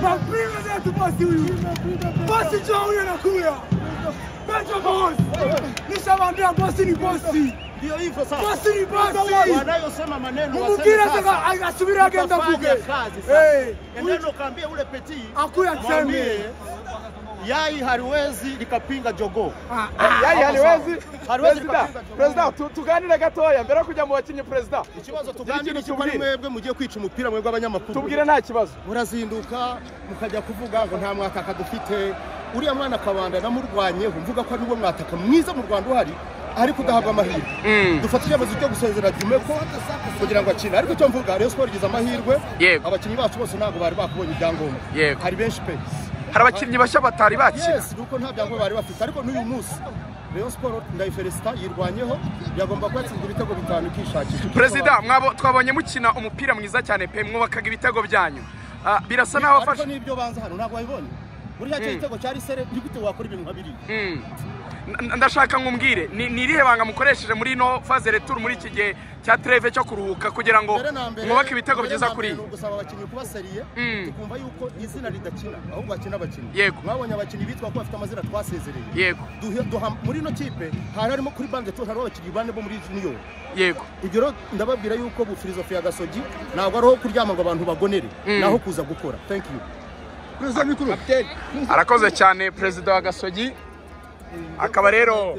Kwa mpira zetu pasi huyu. Pasi Nishawaambia bosi ni bosi. Ndio hivyo sasa. Bosi ni bosi. Wanayosema maneno wasema. Mwingine sasa asubiri agenda buke. Kazi sasa. Ndio ule peti. Akuya tembee. Yai haliwezi likapinga jogoo. yayi hariwezi Hariwezi perezida likapinga perezida jogoo. tu- tuganire gatoya mbere yo kujya mu bakinnyi perezida Ikibazo tuganire kiba ari mwebwe mugiye kwica umupira mwebwe abanyamakuru. tubwire nta kibazo. Murazinduka mukajya kuvuga ngo nta mwataka dufite uriya mwana kabanda namurwanyeho mvuga ko ari we mwataka mwiza mu rwanda uhari ariko udahabwa amahirwe. Dufata icyemezo cyo gusezera jumeko kugira ngo akine. Ariko icyo mvuga rayon sport igize amahirwe. Abakinnyi bacu bose ntabwo bari bakubonye ibyangombwa. Hari benshi pe. Hari abakinnyi bashya batari bakina? Nuko nta byangombwa bari bafite. Ariko n'uyu munsi rayon sport ndayifelicita yirwanyeho yagomba kuba yatsinda ibitego bitanu ikishakisha. Perezida twabonye mukina umupira mwiza cyane pe mwubakaga ibitego byanyu. Ah, birasa naho ariko wafashe n'ibyo banza hano ntabwo wabibonye? Buriya cyo gitego cyari sere ni gute wakora ibintu nka biriya? Mm. Ndashaka ngumbwire ni ni irihe banga mukoresheje muri ino faze retour muri iki gihe cya treve cyo kuruhuka kugira ngo mwubake ibitego byiza kuri mbere ni ugusaba abakinnyi kuba seriye Mm. tukumva yuko izina ridakina ahubwo hakina abakinnyi Yego. mwabonye abakinnyi bitwa ko bafite amazina twasezereye. Yego. Duha muri ino kipe hari harimo kuri banki tu hariho abakinnyi bane bo muri junior. Yego. Ibyo rero ndababwira yuko bu filozofi ya gasogi ntabwo ariho kuryama ngo abantu bagonere naho kuza gukora. Thank you. Arakoze cyane perezida wa gasogi. Akaba rero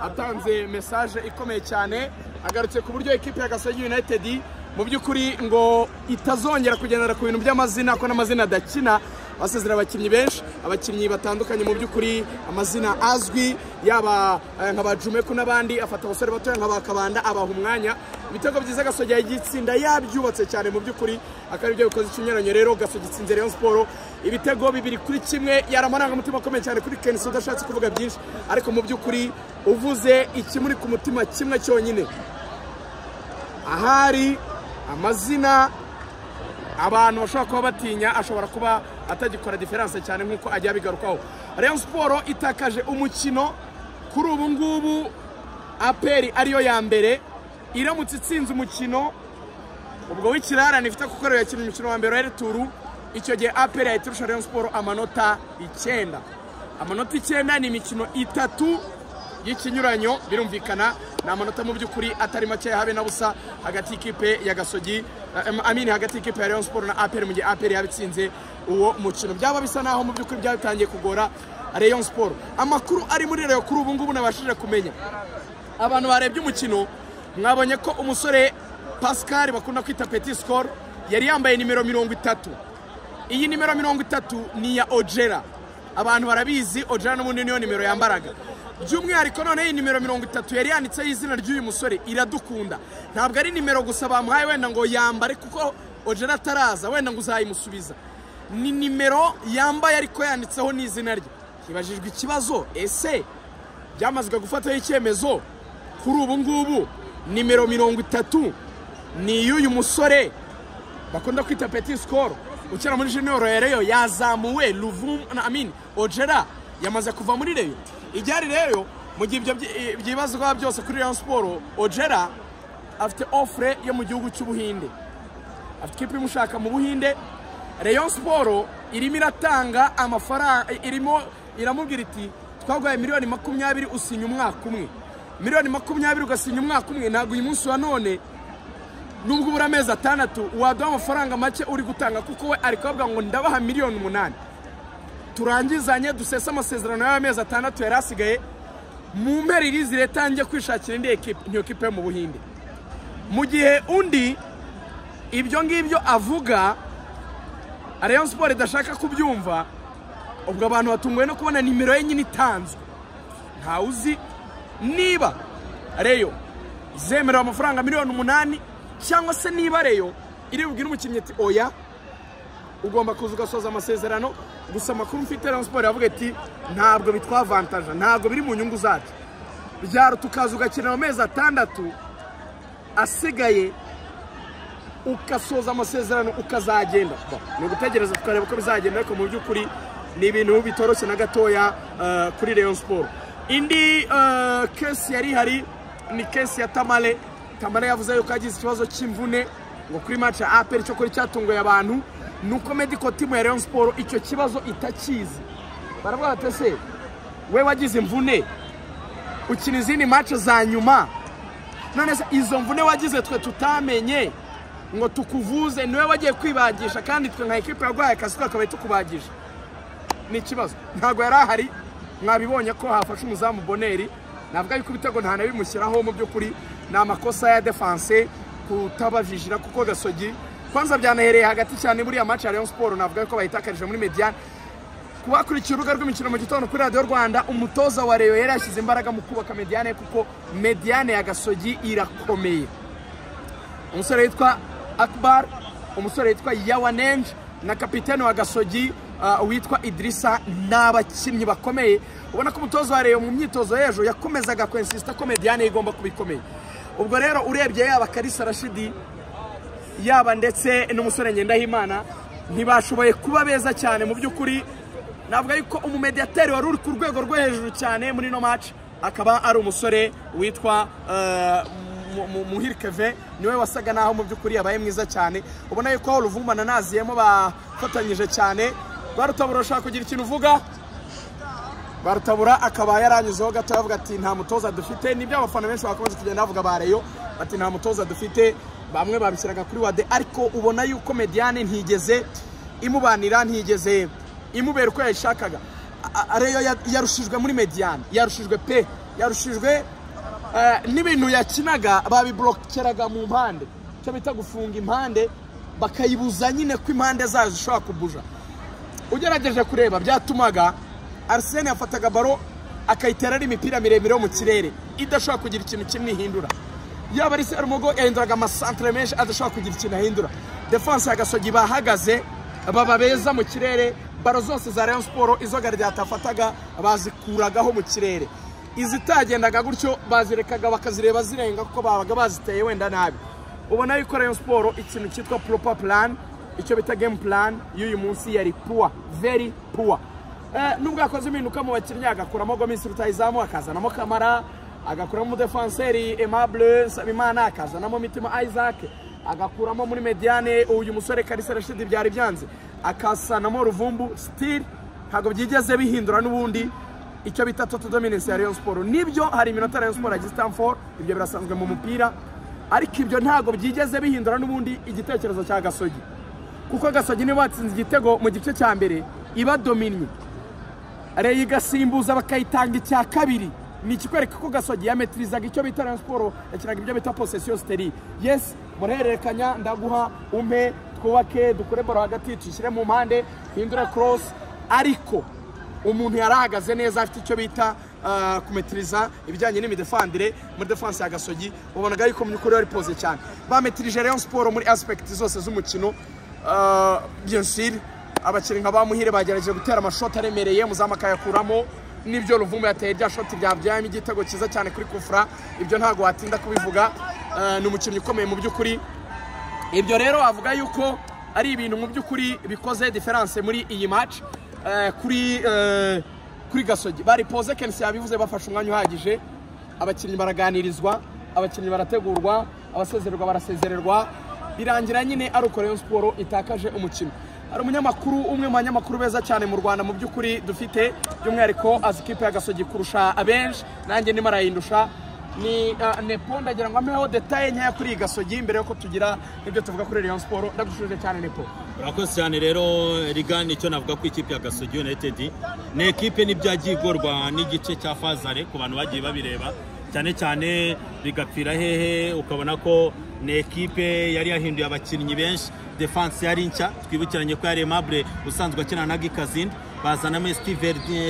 atanze mesaje ikomeye cyane agarutse ku buryo ekipe ya gasogi united mu by'ukuri ngo itazongera kugendera ku bintu by'amazina ko n'amazina adakina. Basezera abakinnyi benshi abakinnyi batandukanye mu by'ukuri amazina azwi yaba eh, nka ba jumeku n'abandi afata abasore batoya nka ba kabanda abaha umwanya. Ibitego byiza gasogi yagitsinda yabyubatse cyane mu by'ukuri akaba ari byo bikoze ikinyuranyo rero gasogi itsinze rayon siporo ibitego bibiri kuri kimwe yari amarangamutima akomeye cyane kuri kenisi udashatse kuvuga byinshi ariko mu by'ukuri uvuze ikimuri ku mutima kimwe cyonyine. Ahari amazina abantu bashobora kuba batinya ashobora kuba atagikora diferanse cyane nk'uko ajya abigarukaho. Rayon siporo itakaje umukino kuri ubu ngubu aperi ariyo ya mbere iramutse itsinze umukino. Ubwo w'ikirarane ifite kuko rero yakina umukino wa mbere wa returu icyo gihe aperi yahita irusha rayon siporo amanota icyenda. Amanota icyenda ni imikino itatu y'ikinyuranyo birumvikana. Ni amanota mu by'ukuri atari makeya habe na busa hagati y'ikipe ya gasogi eh, amini hagati y'ikipe ya rayon siporo na aperi mu gihe aperi yaba itsinze uwo mukino. Byaba bisa naho mu by'ukuri byaba bitangiye kugora rayon siporo amakuru ari muri rayon kuri ubu ngubu nabashije kumenya. Abantu barebye umukino mwabonye ko umusore pascal bakunda kwita petit score yari yambaye nimero mirongo itatu. Iyi nimero mirongo itatu ni iya ojera. Abantu barabizi ojera n'ubundi niyo nimero yambaraga. By'umwihariko noneho iyi nimero mirongo itatu yari yanditseho izina ry'uyu musore iradukunda. Ntabwo ari nimero gusa bamuhaye wenda ngo yambare kuko ojera ataraza wenda ngo uzayimusubiza. Ni nimero yambaye ariko yanditseho n'izina rye. Hibajijwe ikibazo. Ese byamazwe gufataho icyemezo? Kuri ubu ngubu nimero mirongo itatu. Ni iy'uyu musore. Bakunda kwita petit score ukina muri junior reyo yazamuwe luvum na amin ojera yamaze kuva muri reyo igihari rero mu gihe ibyo byi- byibazwa byose kuri rayon siporo ojera afite offre yo mu gihugu cy'ubuhinde. Afite ikipe imushaka mu buhinde rayon siporo irimo iratanga amafaranga irimo iramubwira iti twaguhaye miliyoni makumyabiri usinya umwaka umwe. Miliyoni makumyabiri ugasinya umwaka umwe ntabwo uyu munsi wa none nubwo ubura amezi atandatu waduha amafaranga make uri gutanga kuko we ari kuvuga ngo ndabaha miliyoni umunani. Turangizanye dusese amasezerano y'amezi atandatu yari asigaye. Mu mpera irizi leta njye kwishakira indi ekipe niyo kipe yo mu buhinde. Mu gihe undi ibyo ngibyo avuga rayon siporo idashaka kubyumva. Ubwo abantu batunguwe no kubona nimero ye nyine itanzwe. Ntawe uzi niba reyo zemerewe amafaranga miliyoni umunani cyangwa se niba reyo iri bubwire umukinnyi ati oya ugomba kuza ugasoza amasezerano gusa amakuru mfite rayon siporo yavuga ati ntabwo bitwavantaje ntabwo biri mu nyungu zacu. Byaro tukaza ugakina mu mezi atandatu asigaye ugasoza amasezerano ukazagenda. Ni ugutegereza tukareba uko bizagenda ariko mu by'ukuri ni ibintu bitoroshye na gatoya eh, kuri rayon siporo indi kesi yari ihari ni kesi ya tamale. Tamale yavuze yuko yagize ikibazo cy'imvune ngo kuri match ya aperi cyo kuri cyatunguye abantu. Ni uko medical team ya Rayon Sport icyo kibazo itakizi. Baravuga bati ese we wagize imvune ukina izindi match za nyuma? None se izo mvune wagize twe tutamenye. Ngo tukuvuze ni we wagiye kwibagisha kandi twe nka ekipa yarwaye akazi twakabaye tukubagisha ni ikibazo. Ntabwo yari ahari mwabibonye ko hafashe umuzamu boneri. Navuga yuko ibitego nta na bimushyiraho mu by'ukuri ni amakosa ya defanse kutabajijira kuko gasogi kwanza byanahereye hagati cyane buriya match ya Rayon Sport navuga yuko bayitakarije muri Mediane kubakurikiye urubuga rw'imikino mu gitondo kuri radiyo rwanda umutoza wa reyo yari yashyize imbaraga mu kubaka mediane kuko mediane ya gasogi irakomeye. Umusore witwa akbar umusore witwa yawanenje na kapitene wa gasogi uh, witwa idirisa ni abakinnyi bakomeye. Ubona ko umutoza wa reyo mu myitozo y'ejo yakomezaga kwensisita ko mediane ye igomba kuba ikomeye. Ubwo rero urebye yaba karisa rashidi yaba ndetse n'umusore ngendahimana ntibashoboye kuba beza cyane mu by'ukuri. Navuga yuko umumediyateri wari uri ku rwego rwo hejuru cyane muri ino match akaba ari umusore witwa Mu- muhire keve ni we wasaga naho mu by'ukuri yabaye mwiza cyane. Ubona yuko aho ruvumba na naziyemo bafatanyije cyane. Rwarutabura urashaka kugira ikintu uvuga? Barutabura akaba yaranyuzeho gato avuga ati nta mutoza dufite. Nibyo abafana benshi bakomeje kugenda bavuga ba reyo bati nta mutoza dufite. Bamwe babishyiraga kuri wade ariko ubona yuko mediane ntigeze imubanira ntigeze imubera uko yayishakaga. A- a- reyo ya- yarushijwe muri mediane yarushijwe pe yarushijwe n'ibintu yakinaga babiburokeraga mu mpande. Icyo bita gufunga impande bakayibuza nyine ko impande zayo zishobora kubuja. Ugerageje kureba byatumaga arsene yafataga baro akayitera ari imipira miremire yo mu kirere. Idashobora kugira ikintu kinini ihindura. Yaba ari serumogo yahinduraga amasantere menshi adashobora kugira ikintu ahindura. Defanse ya gasogi bahagaze baba beza mu kirere. Baro zose za rayon siporo izo garidiyata yafataga bazikuragaho mu kirere. Izitagendaga gutyo bazirekaga bakazireba zirenga kuko babaga baziteye wenda nabi. Ubona yuko rayon siporo ikintu cyitwa proper plan icyo bita game plan y'uyu munsi yari puwa very puwa nubwo yakoze impinduka mu bakinnyi agakuramo gomisi rutayizamu akazanamo kamara agakuramo umudefanseri aimable nsabimana akazanamo mitima isaac agakuramo muri mediane uyu musore karisa rashidi byari byanze akasanamo ruvumbu still ntabwo byigeze bihindura n'ubundi. Icyo bita toto dominance ya rayon sport. Nibyo hari iminota rayon sport. Yagize stamford ibyo birasanzwe mu mupira. Ariko ibyo ntabwo byigeze bihindura n'ubundi igitekerezo cya gasogi. Kuko gasogi niba batsinze igitego mu gice cya mbere iba dominnye reyo igasimbuza bakayitanga icya kabiri. Ni ikikwereka ko gasogi yametirizaga icyo bita rayon siporo yakinaga ibyo bita posesiyo siteri yesi murahererekanya ndaguha umpe twubake dukure baro hagati tuyishyire mu mpande hindure korosi ariko umuntu yari ahagaze neza afite icyo bita ah, kumetiriza ibijyanye n'imidefandire. Muri defanse ya gasogi ubonaga yuko mu by'ukuri wari poze cyane. Bametirije rayon siporo muri aspekiti zose z'umukino. Bien sûr abakinnyi nka ba muhire bagerageje gutera amashoti aremereye muzamu akayakuramo n'ibyo ruvumbu yateye rya shoti ryabyayemo igitego cyiza cyane kuri kufura ibyo ntabwo watinda kubivuga Ah, ni umukinnyi ukomeye mu by'ukuri. Ibyo rero wavuga yuko ari ibintu mu by'ukuri bikoze diferanse muri iyi eh, kuri eh, kuri gasogi. Bari poze kenshi yabivuze bafashe umwanya uhagije. Abakinnyi baraganirizwa abakinnyi barategurwa abasezererwa barasezererwa. Birangira nyine ari uko Rayon Sport itakaje umukino. Hari umunyamakuru umwe mu banyamakuru beza cyane mu Rwanda. Mu by'ukuri dufite by'umwihariko azi ikipe ya Gasogi kurusha abenshi. Nanjye ndimo arayindusha. Ni Nepo ndagira ngo ampeho detaye nkeya kuri iyi Gasogi mbere yuko tugira ibyo tuvuga kuri Rayon Sport ndagushuje cyane Nepo. Urakoze cyane rero rigani icyo navuga ku ikipe ya gasogi united. Ni ekipe n'ibyo yagiye igorwa n'igice cya fazare ku bantu bagiye babireba. Cyane cyane bigapfira hehe ukabona ko ni ekipe yari yahinduye abakinnyi benshi. Defanse yari nshya. Twibukiranye ko yari emabure usanzwe akina na gikazindi bazanamo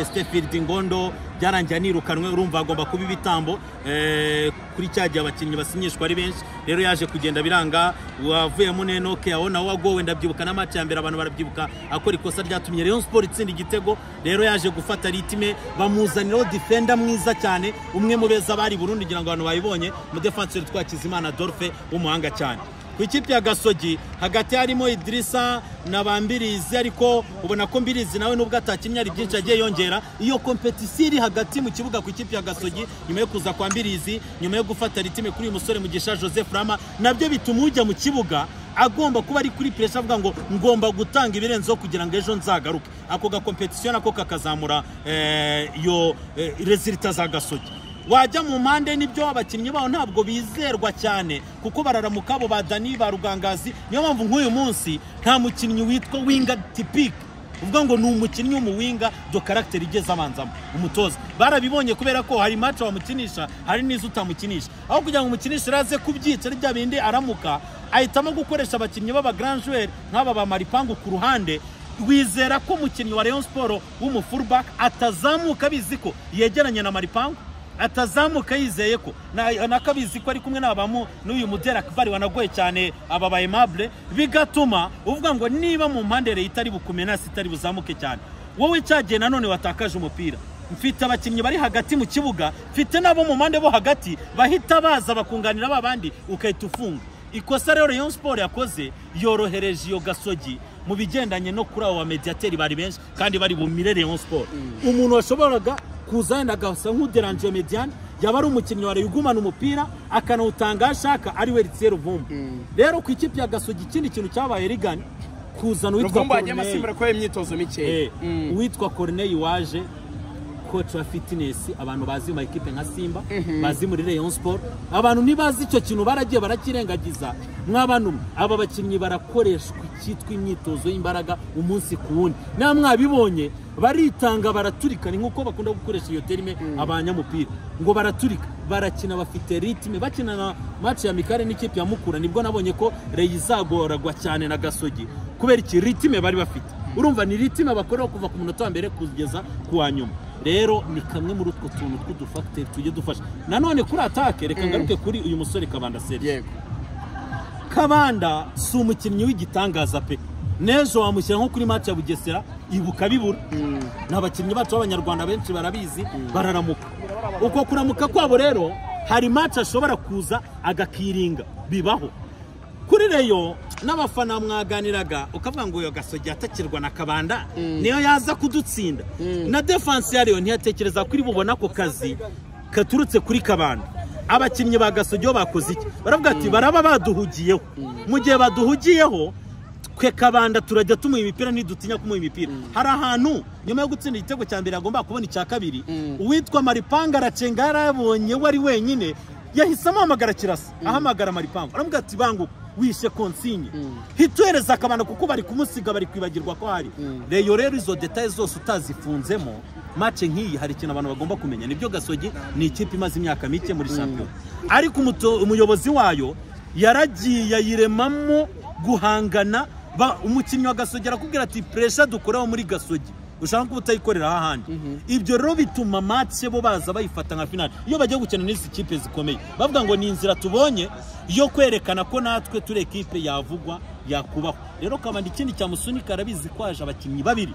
stefiridi ngondo byarangiye anirukanwe urumva hagomba kuba ibitambo. Eh, kuri cya gihe abakinnyi basinyishwa ari benshi. Rero yaje kugenda biranga wavuyemo nenoke aho nawe wagowe. Ndabyibuka n'amaci ya mbere abantu barabyibuka. Akora ikosa ryatumye Rayon Sport itsinda igitego. Rero yaje gufata ritime bamuzaniraho defenda mwiza cyane. Umwe mu beza bari i Burundi ngira ngo abantu bayibonye. Umudefanseri twakizimana Adolphe w'umuhanga cyane. Ku ikipe ya gasogi hagati harimo idirisa na ba mbirizi ariko ubona ko mbirizi nawe nubwo atakinnye hari byinshi yagiye yongera. Iyo kompetisiyo iri hagati mu kibuga ku ikipe ya gasogi nyuma yo kuza kwa mbirizi nyuma yo gufata ritime kuri uyu musore mugisha joseph rama na byo bituma ujya mu kibuga agomba kuba ari kuri puresha avuga ngo ngomba gutanga ibirenzeho kugira ngo ejo nzagaruke. Ako gakompetisiyo nako kakazamura eh, iyo eh, rezilita za gasogi. Wajya mu mpande n'ibyo abakinnyi baho ntabwo bizerwa cyane kuko bararamuka abo ba dani ba rugangazi. Niyo mpamvu nk'uyu munsi nta mukinnyi witwa winga tipike uvuga ngo ni umukinnyi w'umuwinga do karagiteri igeze abanzamo umutoza. Barabibonye kubera ko hari mace wamukinisha hari n'izo utamukinisha. Aho kugira ngo umukinishe araze kubyica ari bya bindi aramuka ahitamo gukoresha abakinnyi b'abagranjuweri nk'aba ba maripangu ku ruhande wizera ko umukinnyi wa Rayon Sport w'umufurubaka atazamuka abizi ko yegeranye na maripangu. Atazamuka yizeye ko. Na- nakabizi ko ari kumwe n'abamu n'uyu mudera akbari wanagoye cyane aba ba aimable bigatuma uvuga ngo niba mu mpande leta itari bukumenasi itari buzamuke cyane. Wowe cyagiye nanone watakaje umupira mfite abakinnyi bari hagati mu kibuga mfite n'abo mu mpande bo hagati bahita baza bakunganira ba bandi ukahita ufunga. Ikosa rero Rayon Sport yakoze yorohereje iyo gasogi mu bigendanye no kuri abo bamediyateri bari benshi kandi bari bumire Rayon Sport. Umuntu washoboraga kuza yenda agasa nk'uderanje mediane yaba ari umukinnyi wa ugumana umupira akanawutanga aho ashaka ari we Ritzier Vumba rero ku ikipe ya gasogi ikindi kintu cyabaye rigani kuzana uwitwa mikeya Eh, uwitwa Corneille waje coach wa fitness abantu bazi mu ekipe nka Simba bazi muri Rayon Sport. Abantu ntibazi icyo kintu baragiye barakirengagiza. Mwabanu aba bakinnyi barakoreshwa icyitwa imyitozo y'imbaraga umunsi ku wundi. Nta mwabibonye baritanga baraturika. Ni nk'uko bakunda gukoresha iyo terime abanyamupira ngo baraturika. Barakina bafite ritime bakina na match ya mikare n'ikipe ya mukura. Nibwo nabonye ko Rayon izagoragwa cyane na gasogi. Kubera iki? Ritime bari bafite. Urumva ni ritime bakorera kuva ku munota wa mbere kugeza ku wa nyuma. Rero ni kamwe muri utwo tuntu tw'udufagiteri tujye dufasha. Nanone kuri atake reka ngaruke kuri uyu musore kabanda seri yego. Kabanda si umukinnyi w'igitangaza pe. N'ejo wamushyira nko kuri match ya bugesera ibuka bibura. Ni abakinnyi bacu b'abanyarwanda benshi barabizi bararamuka. Uko kuramuka kwabo rero hari match ashobora kuza agakiringa bibaho. Kuri reyo n'abafana mwaganiraga ukavuga ngo uyu gasogi atakirwa na kabanda niyo yaza kudutsinda. Na defanse ya reyo ntiyatekereza kuri bubona ako kazi katurutse kuri kabanda. Abakinnyi ba gasogi bakoze iki? Baravuga ati baraba baduhugiyeho. Mu gihe baduhugiyeho twe kabanda turajya tumuha imipira ntidutinya kumuha imipira. Hari ahantu nyuma yo gutsinda igitego cya mbere agomba kubona icya kabiri. Uwitwa maripanga aracenga yarabonye we ari wenyine yahise amuhamagara kirasa ahamagara maripanga aravuga ati banguka wishe konsinye hituhereza akabanda kuko bari kumusiga bari kwibagirwa ko hari. Reyo rero izo detaye zose utazifunzemo mace nk'iyi hari ikintu abantu bagomba kumenya. Nibyo gasogi? Ni ikipe imaze imyaka mike muri shampiyona ariko umuyobozi wayo yaragiye ayiremamo guhangana ba- umukinnyi wa gasogi arakubwira ati puresha dukoreho muri gasogi. Ushaka kuba utayikorera ahandi ibyo rero bituma match bo baza bayifata nka finale iyo bagiye gukina n'izi kipe zikomeye bavuga ngo ni inzira tubonye yo kwerekana ko natwe turi ekipe yavugwa yakubaho rero kabanda ikindi cyamusunika arabizi ko haje abakinnyi babiri.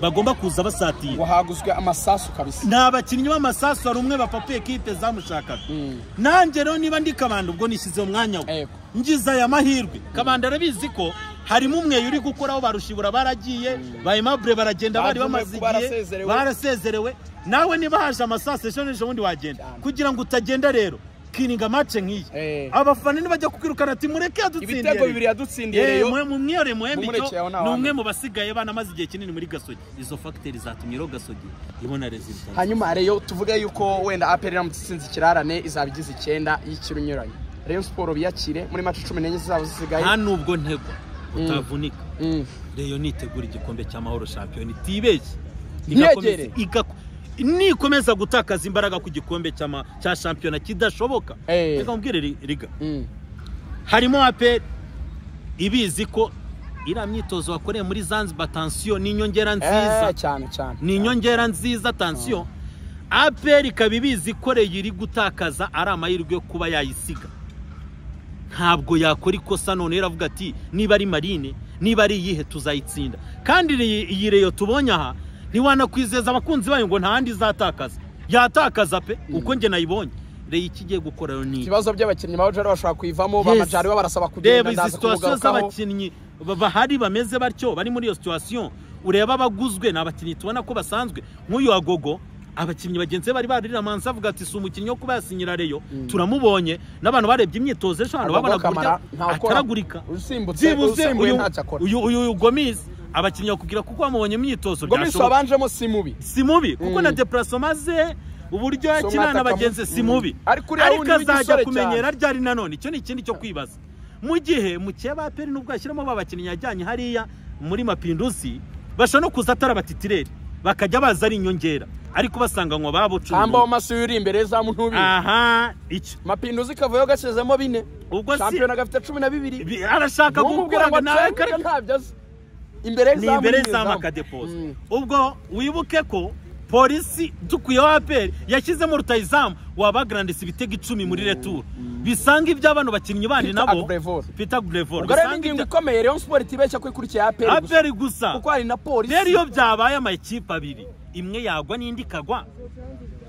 Bagomba kuza basatira. Ngo haguzwe amasasu kabisa. Ni abakinnyi b'amasasu hari umwe bapapa ekipe zamushakaga. Nanjye rero niba ndi kabanda ubwo nishyize mu mwanya we ngize aya mahirwe. Kabanda arabizi ko harimo umwe uri gukoraho barushibura baragiye ba aimable baragenda bari bamaze igihe barasezerewe. nawe niba haje amasasu ejo n'ejo bundi wagenda. Kugira ngo utagenda rero. Kiringa mace nk'iyi. Eh. abafana nibajya kukwirukana ati mureke yadutsindire. Ibitego bibiri yadutsindiye reyo mwe- mumwiyore muhembe icyo ni umwe mu basigaye banamaze igihe kinini muri gasogi. Izo fagiteri zatumye rero gasogi ibona rezilita hanyuma reyo tuvuge yuko wenda aperi iramutse itsinze ikirarane izaba igize icyenda y'ikirunyuranye reyo siporo biyakire muri mace cumi n'enye zizaba zisigaye. Nta nubwo ntego utavunika Mm. reyo nitegura igikombe cy'amahoro shampiyona itibeshye nikomeza gutakaza imbaraga ku gikombe cya shampiyona kidashoboka. Eh. reka mubwire ri- riga. Mm. harimo aperi ibizi ko iriya myitozo wakoreye muri zanzibar tansiyo ni inyongera nziza. Eh, cyane cyane. Ni inyongera nziza tansiyo aperi ikaba ibizi ko reyo iri gutakaza ari amahirwe yo kuba yayisiga. Ntabwo yakora ikosa none iravuga ati niba ari marine niba ari iyihe tuzayitsinda. Kandi iyi reyo tubonye aha ntiwanakwizeza abakunzi bayo ngo nta handi izatakaza. Yatakaza pe uko njye nayibonye. Reyo icyo igiye gukora ni ibibazo by'abakinnyi ba jari bashobora kuyivamo bamajari barasaba kugenda ndaza situwasiyo z'abakinnyi ba- bahari bameze batyo bari muri iyo situwasiyo ureba abaguzwe ni abakinnyi tubona ko basanzwe. Nk'uyu agogo abakinnyi bagenzi be bari bariramanza avuga ati si umukinnyi wo kuba yasinyira reyo turamubonye. N'abantu barebye imyitozo ejo hano babonaga uburyo ataragurika. Byibuze uyu gomis abakinnyi bakubwira kuko bamubonye imyitozo byashoboka. wabanjemo si mubi. Si mubi? Kuko na deparasoma ze uburyo Si yakina na umwataka bagenzi mu- si Mm. mubi Ariko uriya ariko azajya kumenyera ryari nanone icyo ni ikindi cyo kwibaza. Mu gihe mukeba ba peri nubwo yashyiramo ba bakinnyi yajyanye hariya muri mapinduzi bashobora no kuza atari abatitireri bakajya baza ari inyongera. Ariko basanga ngo kamba babucuruza w'amasi uri imbere y'izamu ntubi aha icyo mapinduzi kavuyeho gashyizemo bine. Ubwo si shampiyona gafite cumi na bibiri. Bi- arashaka ntumubwira ngo gukora nawe nsenge ntabyo azi. Imbere ni imbere ni y'izamu izamu. akadepoza Mm. ubwo wibuke ko polisi dukuyeho aperi yashyizemo rutayizamu wabagarandisa ibitego icumi muri returu bisanga ibyo bano bakinnyi bandi nabo. Peter grevor ubwo rero ingingo ikomeye. Rayon sport itibeshya ko ikurikiye aperi aperi gusa. kuko hari na polisi. Rero iyo byabaye amakipe abiri imwe yagwa n'indi ikagwa.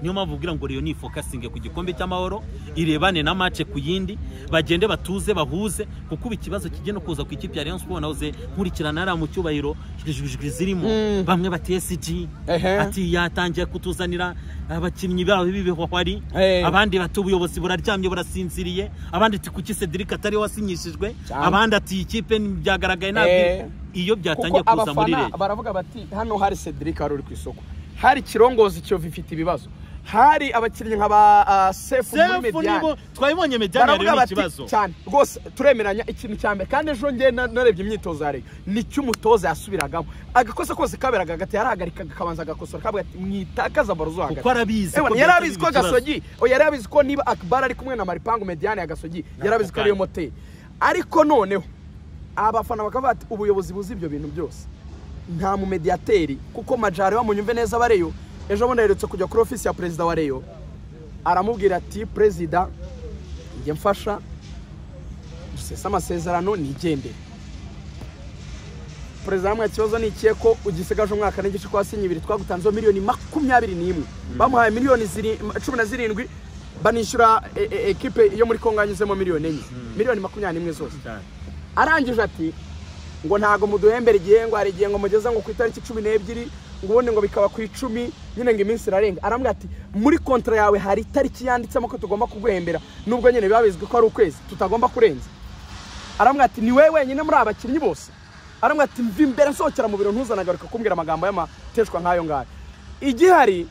Niyo mpamvu ubwira ngo reyo nifokasinge ku gikombe cy'amahoro irebane na mace ku yindi bagende batuze bahuze kuko ubu ikibazo kijya no kuza ku ikipe ya rayon sport nahoze nkurikirana hariya mu cyubahiro zirimo. Mm. bamwe esiji Ehe. ati yatangiye kutuzanira abakinnyi babo b'ibihwari abandi bati ubuyobozi buraryamye burasinziriye abandi ati kuki cedric atari we wasinyishijwe abandi ati iyi kipe byagaragaye Eh. iyo byatangiye kuza muri reyo baravuga bati hano hari cedric wari uri ku isoko. Hari kirongozi kiyovu ifite ibibazo. Hari abakinnyi nka ba ah, sefu muri mediyani twabibonye mediyani yarimo bati ikibazo. Cyane rwose turemeranya ikintu cya mbere. Kandi ejo ngewe na- narebye imyitozo ya reyo ni cyo umutoza yasubiragamo. Agakosa kose kaberaga hagati yarahagarikaga akabanza agakosora kavuga ati mwitakaza baro zo hagati kuko arabizi yari abizi ko gasogi yari abizi ko niba akbar ari kumwe na maripangu mediyani ya gasogi yari abizi ko ariyo moteri ariko noneho abafana bakavuga ati ubuyobozi buzi ibyo bintu byose. Nta mumediyateri kuko majari bamunyumve neza bareyo ejo bundi aherutse kujya kuri ofisi ya perezida wa reyo aramubwira ati perezida njye mfasha dusese amasezerano nigendere perezida hamwe ikibazo ni ikihe ko ugisigaje umwaka n'igice ko wasinye ibiri twagutanzeho miliyoni makumyabiri n'imwe. Bamuhaye miliyoni cumi na zirindwi banishyura e- e- ekipe yo muri kongo yanyuzemo miliyoni enye. Miliyoni makumyabiri n'imwe zose. Arangije ati ngo ntago muduhembera igihe ngo hari igihe ngo mugeze ngo ku itariki cumi n'ebyiri ngo ubundi ngo bikaba ku icumi nyine ngo iminsi irarenga. Arambwira ati muri kontra yawe hari itariki yanditsemo ko tugomba kuguhembera nubwo nyine biba bizwi ko ari ukwezi tutagomba kurenza. Arambwira ati ni wowe wenyine muri aba bakinnyi bose. Arambwira ati mva imbere nsohokera mu biro ntuzanagaruka kumbwira amagambo y'amateshwa nk'ayo ngayo. Igihari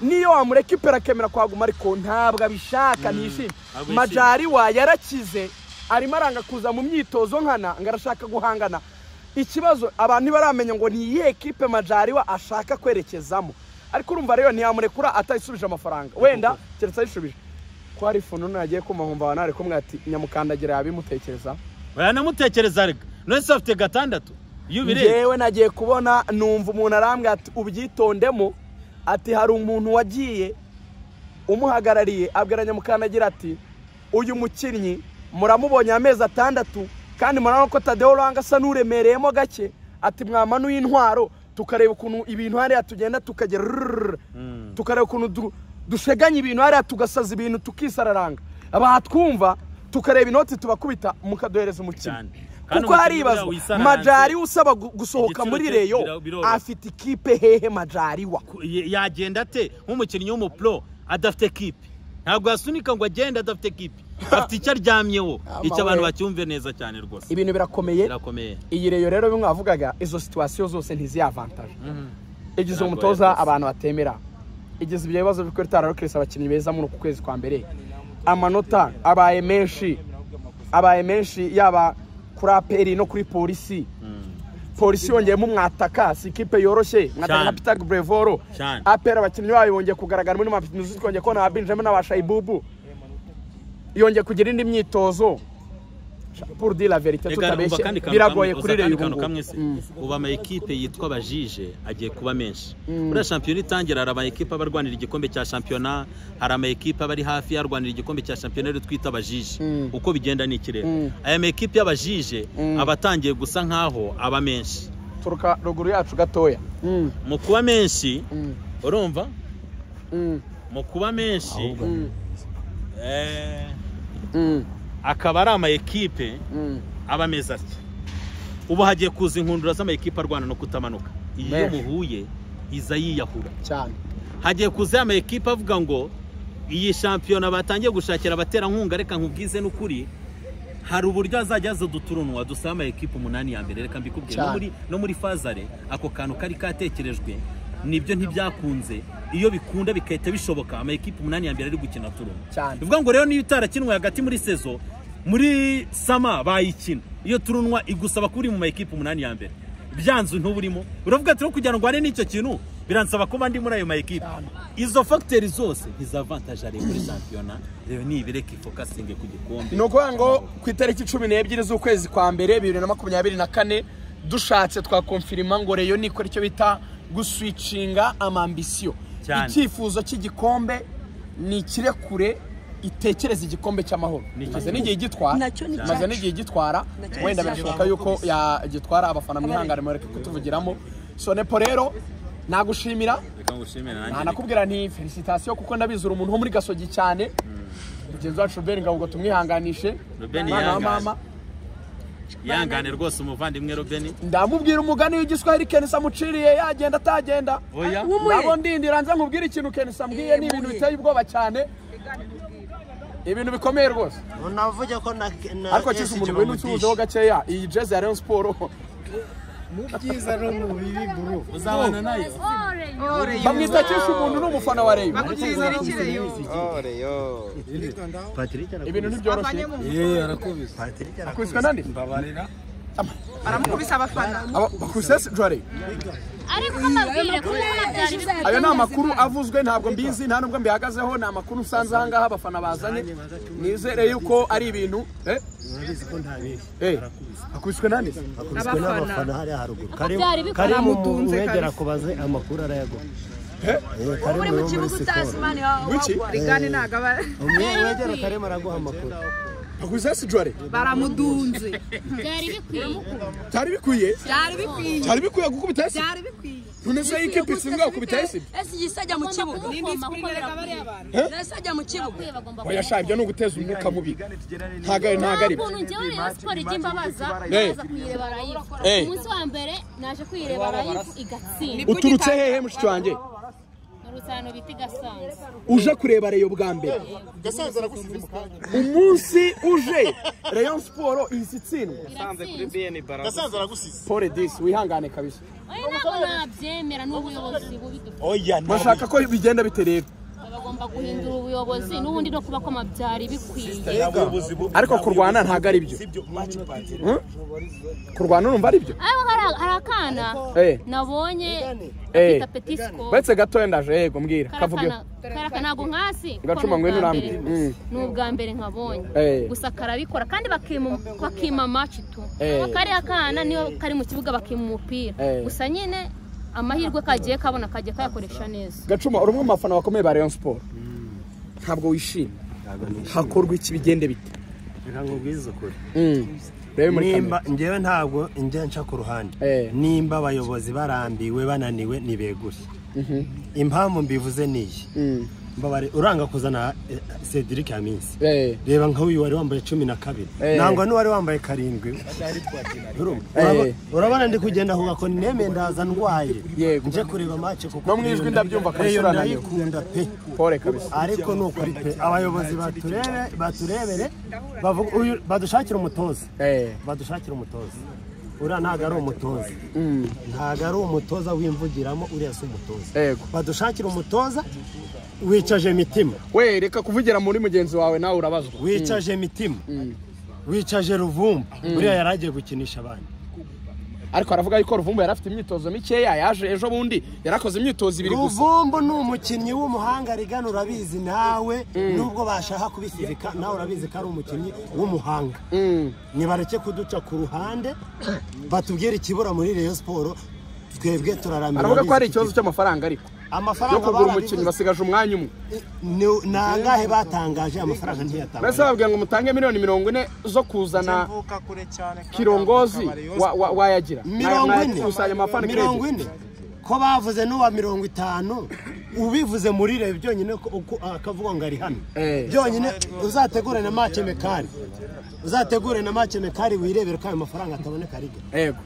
niyo wamureka ipera akemera kuhaguma ariko ntabwo abishaka ntishimye ntabwo yishimye. majariwa yarakize arimo aranga kuza mu myitozo nkana ngo arashaka guhangana. Ikibazo abantu ntibaramenya ngo ni iyihe kipe majariwa ashaka kwerekezamo? Ariko urumva rero ntiyamurekura atayisubije amafaranga. Wenda keretse ayishubije ko hari fununu yagiye kumahumva abantu ari kumwe ati nyamukandagira yabimutekereza. Oya namutekereza rega none afite gatandatu? Njyewe nagiye kubona numva umuntu arambwira ati ubyitondemo. Ati hari umuntu wagiye umuhagarariye? Abwira nyamukandagira ati uyu mukinnyi muramubonye amezi atandatu kandi murabona ko tadewo ranga asa n'uremereyemo gake. Ati mwamanuye intwaro tukareba ukuntu ibintu hariya tugenda tukagera rrrr, tukareba ukuntu du- dusheganya ibintu hariya tugasaza ibintu tukisararanga. Abatwumva tukareba inoti tubakubita mukaduhereza umukino. Kuko hari umukinnyi ibibazo. buriya wisararanze, majari usaba gu- gusohoka muri reyo afite ikipe hehe majariwa Y- yagenda ate? Nk'umukinnyi w'umupro adafite kipe. Ntabwo yasunika ngo agende adafite kipe. afite icyo aryamyeho. Icyo abantu bacyumve neza cyane rwose. Ibintu birakomeye. Iyi reyo rero bimwe bavugaga izo situwasiyo zose ntiziyavantaje igize Biragoye umutoza abantu batemera. Igize ibyo bibazo byo itararokirisa abakinnyi beza muri uku kwezi kwa mbere. Amanota abaye menshi. Abaye menshi yaba kuri aperi no kuri polisi. Polisi yongeyemo umwataka si ikipe yoroshye mwataka peter brevoro. Cyane. aperi abakinnyi bayo bongeye kugaragara muri mapinuzi twongeye kubona benjamin n'abashayibubu yongeye kugira indi myitozo. Pour dire la umva tutabeshye biragoye kuri reyo ubu ngubu Mm. ubu ama ekipe yitwa abajije agiye kuba menshi. Buriya shampiyona itangira hari ama ekipe aba arwanira igikombe cya shampiyona hari ama ekipe aba ari hafi yarwanira igikombe cya shampiyona rero twita abajije Mm. uko bigenda ni ikirere. Mm. aya ma ekipe y'abajije Mm. aba atangiye gusa nkaho aba menshi. Turuka ruguru yacu gatoya. Mm, mu kuba menshi mm, urumva? Mm, mu kuba menshi mm, eh, mm, akaba ari ama ekipe mm. aba ameze atya? Ubu hagiye kuza inkundura z'ama ekipe arwana no kutamanuka. Iyo muhuye iza yiyahura. Cyane. Hagiye kuza ama ekipe avuga ngo iyi shampiyona batangiye gushakira abaterankunga reka nkubwize n'ukuri hari uburyo hazajya haza uduturunwa dusaba ama ekipe umunani ya mbere. Reka mbikubwire no muri fazare ako kantu kari katekerejwe ni byo ntibyakunze. Iyo bikunda bigahita bishoboka ama ekipe umunani ya mbere ari gukina turunwa Cyane. bivuga ngo rero niyo utarakinwe hagati muri sezo muri sama bayikina. Iyo turunwa igusaba kuba uri mu ma ekipe umunani ya mbere. Byanzu ntuburimo uravuga ati kugira ngo ngwane n'icyo kintu biransaba kuba ndi muri ayo ma ekipe. Izo fagiteri zose ntizavantaje ari muri shampiyona. Rero nibireke ifokasinge ku gikombe. Ni ukuvuga ngo ku itariki cumi n'ebyiri z'ukwezi kwa mbere bibiri na makumyabiri na kane dushatse twakonfirima ngo reyo nikora icyo bita guswicinga amambisiyo icyifuzo cy'igikombe ni ikirekure itekereza igikombe cy'amahoro. Maze n'igihe gitwara maze n'igihe gitwara wenda birashoboka yuko yagitwara abafana mwihangane mureke kutuvugiramo. So nepo rero nagushimira. Nanakubwira nti felicitasiyo kuko ndabizi uri umuntu wo muri gasogi cyane. Mugenzi wacu Robert Ngabungo tumwihanganishe. Umwana wa mama. Yihangane rwose umuvandimwe robeni ndamubwira umugani w'igiswahili kenisa amuciriye yagenda atagenda. Nabo ndindira nze nkubwire ikintu kenisa ambwiye ni ibintu biteye ubwoba cyane. Ibintu bikomeye rwose. Ko na ariko kiza umuntu ngwino ucuruzeho gakeya iyi jezi ya Rayon Sport mu byiza no mu bibi buru uzabana na yo. Bamwita kisha umuntu ni umufana wa Rayon. Ibintu ntibyoroshye. akubiswe nande baramukubise abafana bakubise ariko byari ayo ni amakuru avuzwe ntabwo mbizi nta nubwo mbihagazeho ni amakuru usanze ahangaha abafana bazanye nizere yuko ari ibintu eh eh akubiswe nande akubiswe n'abafana hariya haruguru kari mu mwegera kubaze amakuru arayaguha Eh? Eh, kari uri mu kibuga utazi siporo mani wawe Wiki? rigani ntabwo aba umwegera karimo araguha amakuru akubise se jware baramudunze. Byari bikwiye. Cyari bikwiye? Byari bikwiye. Cyari bikwiye gukubita ese byari bikwiye. None se ikipe itsinzwe gukubita ese ese igisa ajya mu kibuga? kumukoma kuko birakwiye ese ajya mu kibuga? Oya sha ibyo ni uguteza umwuka mubi. Ntago ntago ari byo ukuntu njyewe Rayon Sport ijya imbabaza Eh. naza kuyireba live. Eh. umunsi wa mbere naje kuyireba live igatsinda. Uturutse hehe mushiki wanjye? Rusano bita igasanzwe uje kureba reyo bwa mbere. Umunsi uje. Rayon siporo ihise itsindwa pole disi wihangane kabisa. Oya ntabwo nabyemera n'ubuyobozi bubi dufite. Bashaka ko bigenda bite rero? Bagomba guhindura ubuyobozi n'ubundi no kubakoma byari bikwiye ariko kurwana ntago ari byo Hmm? kurwana urumva ari byo hari- akana Eh. nabonye Eh. bakita petit score uretse gatoya ndaje yego mbwira kavuge karakana ntabwo nkasi Gacuma ni ngwino ubwa urambwire. mbere. Mm. ni ubwa mbere nkabonye Eh. gusa karabikora kandi bakima match tu Eh. kariya kana niyo kari mu kibuga bakima umupira Eh. gusa nyine amahirwe kagiye kabona kagiye kayakoresha neza. Gacuma uri umwe mu bafana bakomeye ba rayon siporo ntabwo wishimye? Hakorwa iki bigende bite? Reka nkubwize ukuri nimba njyewe ntabwo njya nca ku ruhande. Eh. nimba abayobozi barambiwe bananiwe ntibegure impamvu mbivuze ni iyi. Mm. Mbabare uranga kuzana eh, Cedric Hamisi Eh. reba nk'uyu wari wambaye cumi na kabiri. Eh. nangwa n'uwari wambaye karindwi. Urabona ndi kugenda ku gakoni nemeye ndaza ndwaye. Nje kureba match kuko No mu ijwi ndabyumva kabisa ndayikunda pe. Ariko ni ukuri pe. Abayobozi baturebe baturebere uyu badushakira umutoza. Badushakira umutoza. Uriya ntabwo ari umutoza. Mm. ntabwo ari umutoza wimvugiramo uriya si umutoza. Yego. badushakira umutoza wicaje mitima. We reka kuvugira muri mugenzi wawe nawe urabazwa. Wicaje mitima. Wicaje ruvumbu uriya yari agiye gukinisha abandi. Ariko aravuga yuko ruvumbu yari afite imyitozo mikeya yaje ejo bundi yarakoze imyitozo ibiri gusa. Ruvumbu ni umukinnyi w'umuhanga rigana urabizi nawe nubwo bashaka kubifirika nawe urabizi ko ari umukinnyi w'umuhanga. Mm. nibareke kuduca ku ruhande batubwire ikibura muri Rayon Sport twebwe turaramira aravuga ko hari ikibazo cy'amafaranga ariko. Yo amafaranga kugura umukinnyi basigaje umwanya umwe. Ni- angahe batangaje amafaranga ntiyatangwa mbese bababwira ngo mutange miliyoni mirongo ine zo kuzana kirongozi wa- wa- wayagira. Mirongo ine. mirongo ine. Ko bavuze n'uwa mirongo itanu ubivuze muri rebe byonyine akavuga ngo ari hano. Eh. byonyine uzategure na make mekari. Uzategure na make mekari wirebere ko ayo mafaranga ataboneka ariko yego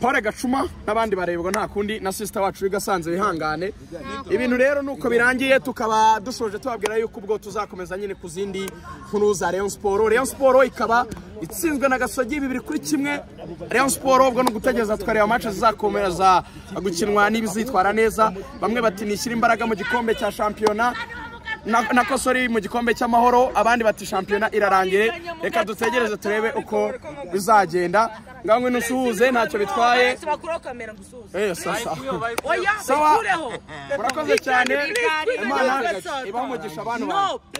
Paul Gacuma n'abandi barebwa nta kundi na sisita wacu bigasanze wihangane. Ibintu rero nuko birangiye tukaba dushoje tubabwira yuko ubwo tuzakomeza nyine ku zindi nkuru za Rayon Sport Rayon Sport ikaba itsinzwe na Gasogi bibiri kuri kimwe. Rayon Sport ubwo ni ugutegereza tukareba match zizakomeza gukinwa n'ibizitwara neza. Bamwe bati nishyira imbaraga mu gikombe cya shampiyona. Na, na kosori mu gikombe cy'amahoro. Abandi bati shampiyona irarangire. Reka dutegereze turebe uko bizagenda. Ngaho ngwino usuhuze ntacyo bitwaye. Eh, sawa. murakoze cyane. imana ibaha umugisha abantu banjye